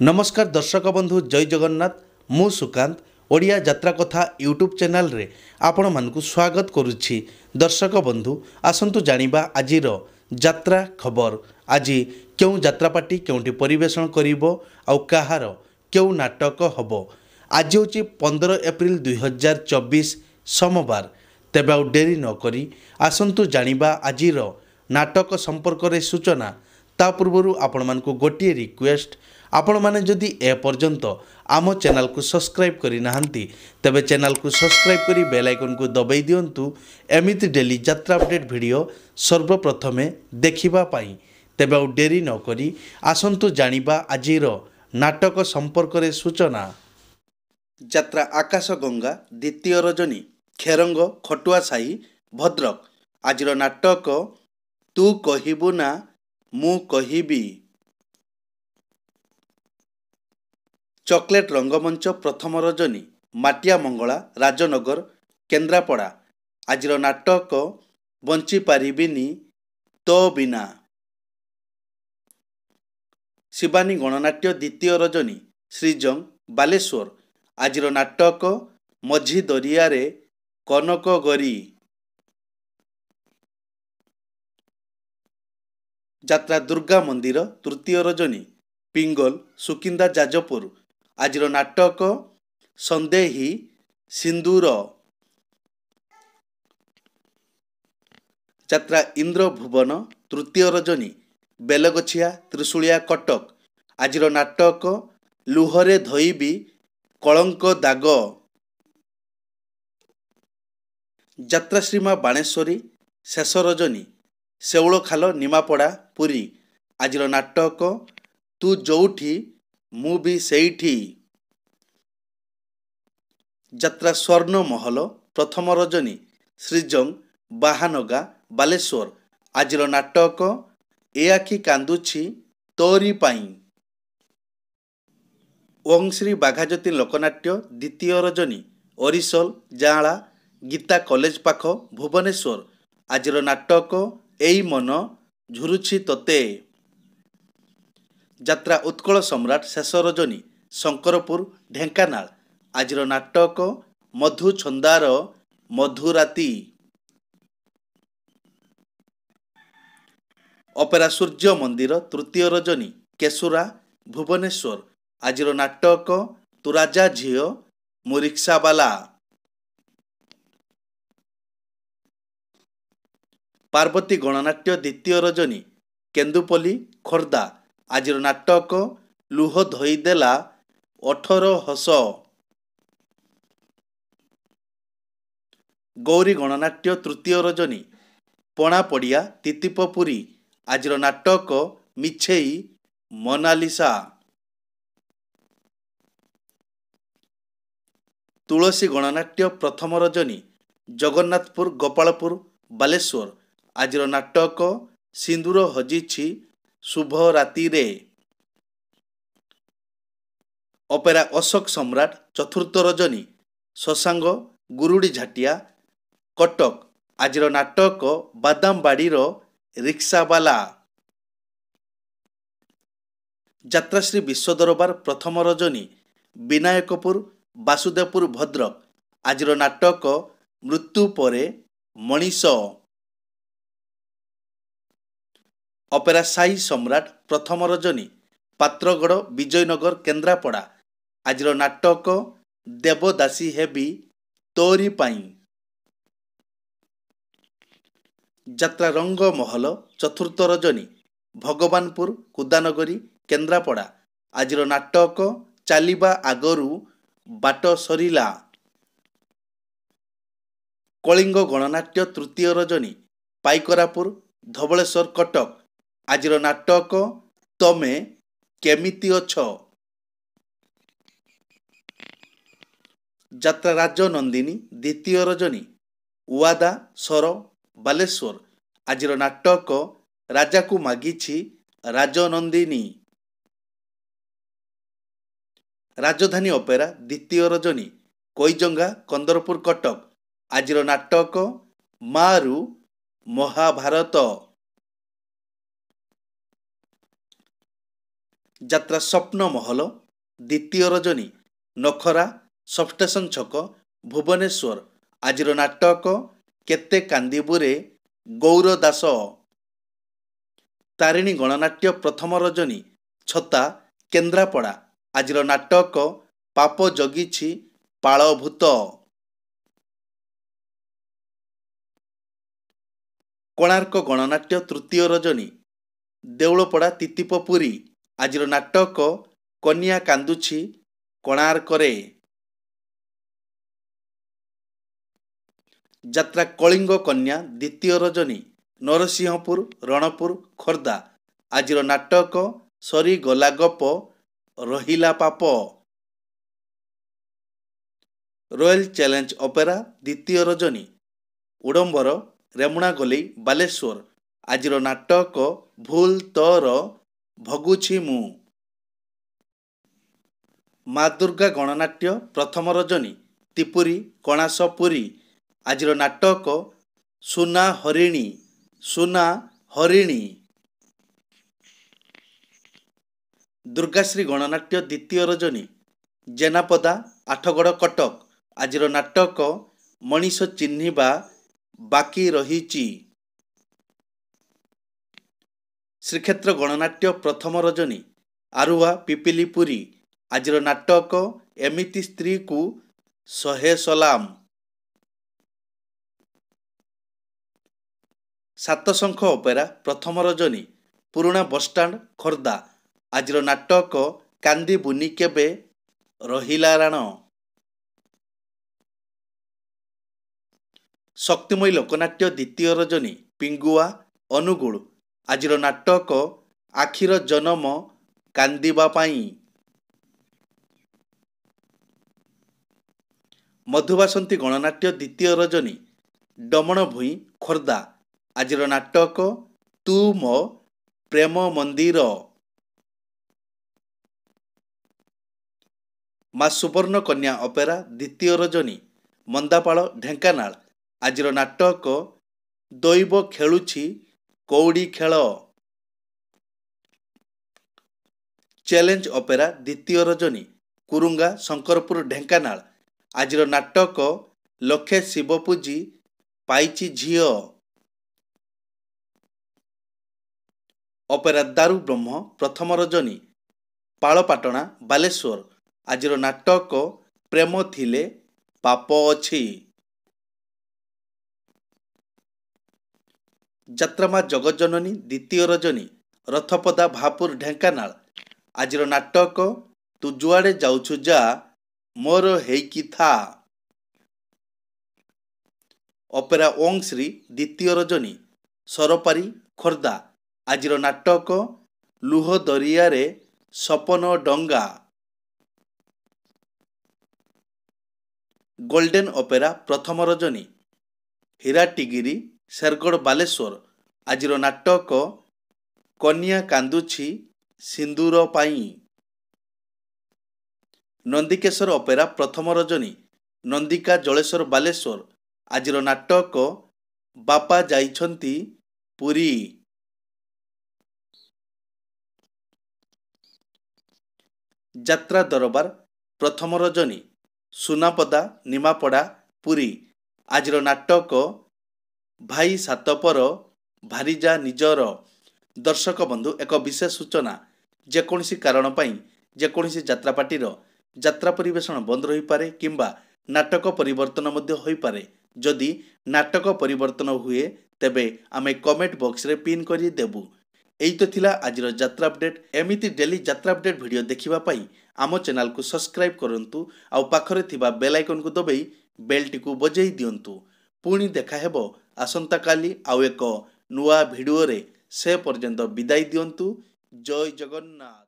ନମସ୍କାର ଦର୍ଶକ ବନ୍ଧୁ ଜୟ ଜଗନ୍ନାଥ ମୁଁ ସୁକାନ୍ତ ଓଡ଼ିଆ ଯାତ୍ରା କଥା ୟୁଟ୍ୟୁବ୍ ଚ୍ୟାନେଲରେ ଆପଣମାନଙ୍କୁ ସ୍ୱାଗତ କରୁଛି। ଦର୍ଶକ ବନ୍ଧୁ ଆସନ୍ତୁ ଜାଣିବା ଆଜିର ଯାତ୍ରା ଖବର। ଆଜି କେଉଁ ଯାତ୍ରାପାର୍ଟି କେଉଁଠି ପରିବେଷଣ କରିବ ଆଉ କାହାର କେଉଁ ନାଟକ ହେବ? ଆଜି ହେଉଛି ପନ୍ଦର ଏପ୍ରିଲ ଦୁଇହଜାର ଚବିଶ ସୋମବାର। ତେବେ ଆଉ ଡେରି ନକରି ଆସନ୍ତୁ ଜାଣିବା ଆଜିର ନାଟକ ସମ୍ପର୍କରେ ସୂଚନା। ତା ପୂର୍ବରୁ ଆପଣମାନଙ୍କୁ ଗୋଟିଏ ରିକ୍ୱେଷ୍ଟ ଆପଣମାନେ ଯଦି ଏପର୍ଯ୍ୟନ୍ତ ଆମ ଚ୍ୟାନେଲକୁ ସବସ୍କ୍ରାଇବ୍ କରିନାହାନ୍ତି ତେବେ ଚ୍ୟାନେଲକୁ ସବସ୍କ୍ରାଇବ୍ କରି ବେଲ୍ ଆଇକନ୍କୁ ଦବାଇ ଦିଅନ୍ତୁ। ଏମିତି ଡେଲି ଯାତ୍ରା ଅପଡ଼େଟ୍ ଭିଡ଼ିଓ ସର୍ବପ୍ରଥମେ ଦେଖିବା ପାଇଁ। ତେବେ ଆଉ ଡେରି ନକରି ଆସନ୍ତୁ ଜାଣିବା ଆଜିର ନାଟକ ସମ୍ପର୍କରେ ସୂଚନା। ଯାତ୍ରା ଆକାଶଗଙ୍ଗା ଦ୍ୱିତୀୟ ରଜନୀ ଖେରଙ୍ଗ ଖଟୁଆ ସାହି ଭଦ୍ରକ। ଆଜିର ନାଟକ ତୁ କହିବୁ ନା ମୁଁ କହିବି। ଚକୋଲେଟ୍ ରଙ୍ଗମଞ୍ଚ ପ୍ରଥମ ରଜନୀ ମାଟିଆ ମଙ୍ଗଳା ରାଜନଗର କେନ୍ଦ୍ରାପଡ଼ା। ଆଜିର ନାଟକ ବଞ୍ଚିପାରିବିନି ତୋ ବିନା। ଶିବାନୀ ଗଣନାଟ୍ୟ ଦ୍ୱିତୀୟ ରଜନୀ ଶ୍ରୀଜଙ୍ଗ ବାଲେଶ୍ୱର। ଆଜିର ନାଟକ ମଝି ଦରିଆରେ କନକ ଗରି। ଯାତ୍ରା ଦୁର୍ଗା ମନ୍ଦିର ତୃତୀୟ ରଜନୀ ପିଙ୍ଗଲ ସୁକିନ୍ଦା ଯାଜପୁର। ଆଜିର ନାଟକ ସନ୍ଦେହୀ ସିନ୍ଦୁର। ଯାତ୍ରା ଇନ୍ଦ୍ରଭୁବନ ତୃତୀୟ ରଜନୀ ବେଲଗଛିଆ ତ୍ରିଶୂଳିଆ କଟକ। ଆଜିର ନାଟକ ଲୁହରେ ଧୋଇବି କଳଙ୍କ ଦାଗ। ଯାତ୍ରାଶ୍ରୀମା ବାଣେଶ୍ୱରୀ ଶେଷ ରଜନୀ ଶେଉଳଖାଲ ନିମାପଡ଼ା ପୁରୀ। ଆଜିର ନାଟକ ତୁ ଯୋଉଠି ମୁଁ ବି ସେଇଠି ଯାତ୍ରା ସ୍ୱର୍ଣ୍ଣ ମହଲ ପ୍ରଥମ ରଜନୀ ଶ୍ରୀଜଙ୍ଗ ବାହାନଗା ବାଲେଶ୍ୱର। ଆଜିର ନାଟକ ଏ ଆଖି କାନ୍ଦୁଛି ତୋରି ପାଇଁ। ଓଂ ଶ୍ରୀ ବାଘାଜ୍ୟୋତି ଲୋକନାଟ୍ୟ ଦ୍ୱିତୀୟ ରଜନୀ ଅରିସଲ ଯାଆଁଳା ଗୀତା କଲେଜ ପାଖ ଭୁବନେଶ୍ୱର। ଆଜିର ନାଟକ ଏଇ ମନ ଝୁରୁଛି ତୋତେ। ଯାତ୍ରା ଉତ୍କଳ ସମ୍ରାଟ ଶେଷ ରଜନୀ ଶଙ୍କରପୁର ଢେଙ୍କାନାଳ। ଆଜିର ନାଟକ ମଧୁଛନ୍ଦାର ମଧୁରାତି ଅପେରା ସୂର୍ଯ୍ୟ ମନ୍ଦିର ତୃତୀୟ ରଜନୀ କେଶୁରା ଭୁବନେଶ୍ୱର। ଆଜିର ନାଟକ ତୁ ରାଜା ଝିଅ ମୁଁ ରିକ୍ସାବାଲା ପାର୍ବତୀ ଗଣନାଟ୍ୟ ଦ୍ୱିତୀୟ ରଜନୀ କେନ୍ଦୁପଲ୍ଲୀ ଖୋର୍ଦ୍ଧା। ଆଜିର ନାଟକ ଲୁହ ଧୋଇଦେଲା ଅଠର ହସ। ଗୌରୀ ଗଣନାଟ୍ୟ ତୃତୀୟ ରଜନୀ। ପଣାପଡ଼ିଆ ତିତିପପୁରୀ। ଆଜିର ନାଟକ ମିଛେଇ ମୋନାଲିସା। ତୁଳସୀ ଗଣନାଟ୍ୟ ପ୍ରଥମ ରଜନୀ। ଜଗନ୍ନାଥପୁର ଗୋପାଳପୁର ବାଲେଶ୍ୱର। ଆଜିର ନାଟକ ସିନ୍ଦୁର ହଜିଛି ଶୁଭ ରାତିରେ। ଅପେରା ଅଶୋକ ସମ୍ରାଟ ଚତୁର୍ଥ ରଜନୀ ଶଶାଙ୍ଗ ଗୁରୁଡ଼ି ଝାଟିଆ କଟକ ଆଜିର ନାଟକ ବାଦାମବାଡ଼ିର ରିକ୍ସାବାଲା। ଯାତ୍ରାଶ୍ରୀ ବିଶ୍ୱଦରବାର ପ୍ରଥମ ରଜନୀ ବିନାୟକପୁର ବାସୁଦେବପୁର ଭଦ୍ରକ ଆଜିର ନାଟକ ମୃତ୍ୟୁ ପରେ ମଣିଷ। ଅପେରା ସାଇ ସମ୍ରାଟ ପ୍ରଥମ ରଜନୀ ପାତ୍ରଗଡ଼ ବିଜୟନଗର କେନ୍ଦ୍ରାପଡ଼ା। ଆଜିର ନାଟକ ଦେବଦାସୀ ହେବି ତୋରି ପାଇଁ। ଯାତ୍ରା ରଙ୍ଗମହଲ ଚତୁର୍ଥ ରଜନୀ ଭଗବାନପୁର କୁଦାନଗରୀ କେନ୍ଦ୍ରାପଡ଼ା। ଆଜିର ନାଟକ ଚାଲିବା ଆଗରୁ ବାଟ ସରିଲା। କଳିଙ୍ଗ ଗଣନାଟ୍ୟ ତୃତୀୟ ରଜନୀ ପାଇକରାପୁର ଧବଳେଶ୍ୱର କଟକ। ଆଜିର ନାଟକ ତମେ କେମିତି ଅଛ? ଯାତ୍ରା ରାଜନନ୍ଦିନୀ ଦ୍ୱିତୀୟ ରଜନୀ ୱାଦା ସର ବାଲେଶ୍ୱର। ଆଜିର ନାଟକ ରାଜାକୁ ମାଗିଛି ରାଜନନ୍ଦିନୀ। ରାଜଧାନୀ ଅପେରା ଦ୍ୱିତୀୟ ରଜନୀ କଇଜଙ୍ଗା କନ୍ଦରପୁର କଟକ। ଆଜିର ନାଟକ ମାରୁ ମହାଭାରତ। ଯାତ୍ରା ସ୍ୱପ୍ନ ମହଲ ଦ୍ୱିତୀୟ ରଜନୀ ନଖରା ସବଷ୍ଟେସନ ଛକ ଭୁବନେଶ୍ୱର। ଆଜିର ନାଟକ କେତେ କାନ୍ଦିବୁରେ ଗୌର ଦାସ ତାରିଣୀ ଗଣନାଟ୍ୟ ପ୍ରଥମ ରଜନୀ ଛତା କେନ୍ଦ୍ରାପଡ଼ା। ଆଜିର ନାଟକ ପାପ ଜଗିଛି ପାଳଭୂତ। କୋଣାର୍କ ଗଣନାଟ୍ୟ ତୃତୀୟ ରଜନୀ ଦେଉଳପଡ଼ା ତିତିପପୁରୀ। ଆଜିର ନାଟକ କନ୍ୟା କାନ୍ଦୁଛି କୋଣାର୍କରେ। ଯାତ୍ରା କଳିଙ୍ଗ କନ୍ୟା ଦ୍ୱିତୀୟ ରଜନୀ ନରସିଂହପୁର ରଣପୁର ଖୋର୍ଦ୍ଧା। ଆଜିର ନାଟକ ସରିଗଲା ଗପ ରହିଲା ପାପ। ରୟାଲ ଚ୍ୟାଲେଞ୍ଜ ଅପେରା ଦ୍ୱିତୀୟ ରଜନୀ। ଉଡ଼ମ୍ବର ରେମୁଣା ଗଲେଇ ବାଲେଶ୍ୱର। ଆଜିର ନାଟକ ଭୁଲ ତୋର ଭଗୁଛି ମୁଁ। ମା ଦୁର୍ଗା ଗଣନାଟ୍ୟ ପ୍ରଥମ ରଜନୀ ତିପୁରୀ କଣାସ ପୁରୀ ଆଜିର ନାଟକ ସୁନା ହରିଣୀ ସୁନା ହରିଣୀ। ଦୁର୍ଗାଶ୍ରୀ ଗଣନାଟ୍ୟ ଦ୍ୱିତୀୟ ରଜନୀ ଜେନାପଦା ଆଠଗଡ଼ କଟକ ଆଜିର ନାଟକ ମଣିଷ ଚିହ୍ନିବା ବାକି ରହିଛି। ଶ୍ରୀକ୍ଷେତ୍ର ଗଣନାଟ୍ୟ ପ୍ରଥମ ରଜନୀ ଆରୁଆ ପିପିଲି ପୁରୀ ଆଜିର ନାଟକ ଏମିତି ସ୍ତ୍ରୀକୁ ଶହେ ସଲାମ। ସାତଶଙ୍ଖ ଅପେରା ପ୍ରଥମ ରଜନୀ ପୁରୁଣା ବସଷ୍ଟାଣ୍ଡ ଖୋର୍ଦ୍ଧା ଆଜିର ନାଟକ କାନ୍ଦି ବୁନି କେବେ ରହିଲା ରାଣ। ଶକ୍ତିମୟୀ ଲୋକନାଟ୍ୟ ଦ୍ୱିତୀୟ ରଜନୀ ପିଙ୍ଗୁଆ ଅନୁଗୁଳ ଆଜିର ନାଟକ ଆଖିର ଜନମ କାନ୍ଦିବା ପାଇଁ। ମଧୁବାସନ୍ତୀ ଗଣନାଟ୍ୟ ଦ୍ୱିତୀୟ ରଜନୀ ଡମଣ ଭୂଇଁ ଖୋର୍ଦ୍ଧା। ଆଜିର ନାଟକ ତୁ ମୋ ପ୍ରେମ ମନ୍ଦିର। ମା ସୁବର୍ଣ୍ଣ କନ୍ୟା ଅପେରା ଦ୍ୱିତୀୟ ରଜନୀ ମନ୍ଦାପାଳ ଢେଙ୍କାନାଳ। ଆଜିର ନାଟକ ଦୈବ ଖେଳୁଛି କଉଡ଼ି ଖେଳ। ଚ୍ୟାଲେଞ୍ଜ ଅପେରା ଦ୍ୱିତୀୟ ରଜନୀ କୁରୁଙ୍ଗା ଶଙ୍କରପୁର ଢେଙ୍କାନାଳ। ଆଜିର ନାଟକ ଲକ୍ଷେ ଶିବ ପୂଜି ପାଇଛି ଝିଅ। ଅପେରା ଦାରୁ ବ୍ରହ୍ମ ପ୍ରଥମ ରଜନୀ ପାଳପାଟଣା ବାଲେଶ୍ୱର। ଆଜିର ନାଟକ ପ୍ରେମ ଥିଲେ ପାପ ଅଛି। ଯାତ୍ରାମା ଜଗଜନନୀ ଦ୍ୱିତୀୟ ରଜନୀ ରଥପଦା ଭାପୁର ଢେଙ୍କାନାଳ। ଆଜିର ନାଟକ ତୁ ଯୁଆଡ଼େ ଯାଉଛୁ ଯା ମୋର ହେଇକି ଥା। ଅପେରା ଓଂ ଶ୍ରୀ ଦ୍ୱିତୀୟ ରଜନୀ ସରପାରି ଖୋର୍ଦ୍ଧା। ଆଜିର ନାଟକ ଲୁହ ଦରିଆରେ ସପନ ଡଙ୍ଗା। ଗୋଲ୍ଡେନ୍ ଅପେରା ପ୍ରଥମ ରଜନୀ ହୀରାଟିଗିରି ଶେରଗଡ଼ ବାଲେଶ୍ୱର। ଆଜିର ନାଟକ କନ୍ୟା କାନ୍ଦୁଛି ସିନ୍ଦୁର ପାଇଁ। ନନ୍ଦିକେଶ୍ୱର ଅପେରା ପ୍ରଥମ ରଜନୀ ନନ୍ଦିକା ଜଳେଶ୍ୱର ବାଲେଶ୍ୱର। ଆଜିର ନାଟକ ବାପା ଯାଇଛନ୍ତି ପୁରୀ। ଯାତ୍ରା ଦରବାର ପ୍ରଥମ ରଜନୀ ସୁନାପଦା ନିମାପଡ଼ା ପୁରୀ। ଆଜିର ନାଟକ ଭାଇ ସାତପର ଭାରିଜା ନିଜର ଦର୍ଶକ ବନ୍ଧୁ ଏକ ବିଶେଷ ସୂଚନା। ଯେକୌଣସି କାରଣ ପାଇଁ ଯେକୌଣସି ଯାତ୍ରାପାର୍ଟିର ଯାତ୍ରା ପରିବେଷଣ ବନ୍ଦ ରହିପାରେ କିମ୍ବା ନାଟକ ପରିବର୍ତ୍ତନ ମଧ୍ୟ ହୋଇପାରେ। ଯଦି ନାଟକ ପରିବର୍ତ୍ତନ ହୁଏ ତେବେ ଆମେ କମେଣ୍ଟ ବକ୍ସରେ ପିନ୍ କରି ଦେବୁ। ଏଇ ତ ଥିଲା ଆଜିର ଯାତ୍ରା ଅପଡେଟ୍ ଏମିତି ଡେଲି ଯାତ୍ରା ଅପଡେଟ୍ ଭିଡ଼ିଓ ଦେଖିବା ପାଇଁ ଆମ ଚ୍ୟାନେଲକୁ ସବସ୍କ୍ରାଇବ୍ କରନ୍ତୁ ଆଉ ପାଖରେ ଥିବା ବେଲ୍ ଆଇକନ୍କୁ ଦବାଇ ବେଲ୍ଟିକୁ ବଜାଇ ଦିଅନ୍ତୁ। ପୁଣି ଦେଖା ହେବ ଆସନ୍ତାକାଲି ଆଉ ଏକ ନୂଆ ଭିଡ଼ିଓରେ ସେ ପର୍ଯ୍ୟନ୍ତ ବିଦାୟ ଦିଅନ୍ତୁ। ଜୟ ଜଗନ୍ନାଥ।